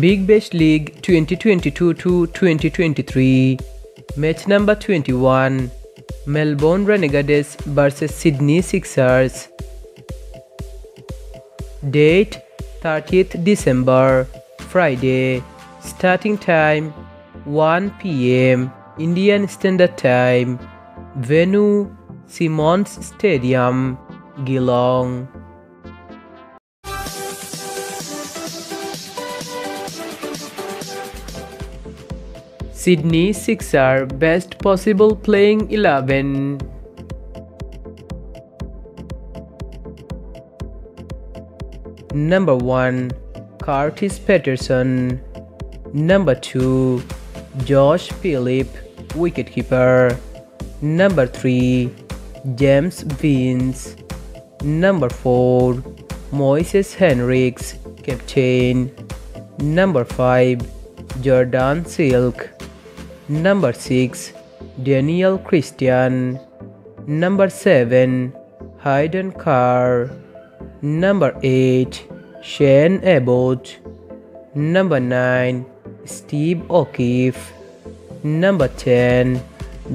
Big Bash League 2022-2023 Match number 21 Melbourne Renegades vs Sydney Sixers. Date 30th December Friday Starting time 1 p.m. Indian Standard Time. Venue Simonds Stadium Geelong Sydney Sixer best possible playing 11 Number 1 Curtis Patterson Number 2 Josh Philippe wicketkeeper. Number 3 James Vince. Number 4 Moises Henriques captain. Number 5 Jordan Silk Number 6 Daniel Christian. Number 7 Hayden Kerr. Number 8 Shane Abbott. Number 9 Steve O'Keefe. Number 10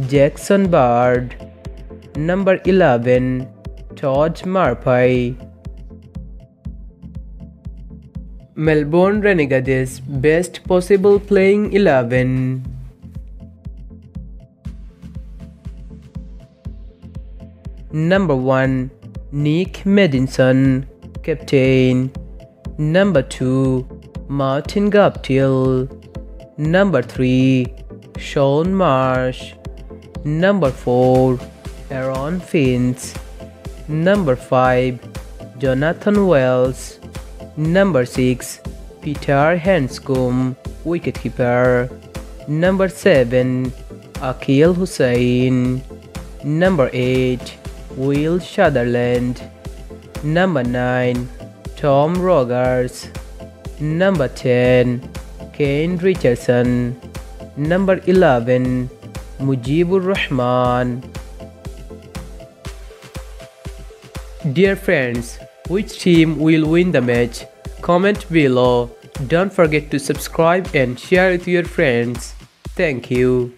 Jackson Bird. Number 11 Todd Murphy. Melbourne Renegades best possible playing 11 Number 1 Nick Maddinson Captain. Number 2 Martin Guptill. Number 3 Shaun Marsh. Number 4 Aaron Finch. Number 5 Jonathan Wells. Number 6 Peter Handscomb wicketkeeper. Number 7 Akeal Hosein. Number 8 Will Sutherland Number 9 Tom Rogers Number 10 Kane Richardson Number 11 Mujeeb Ur Rahman Dear friends, which team will win the match? Comment below. Don't forget to subscribe and share with your friends. Thank you.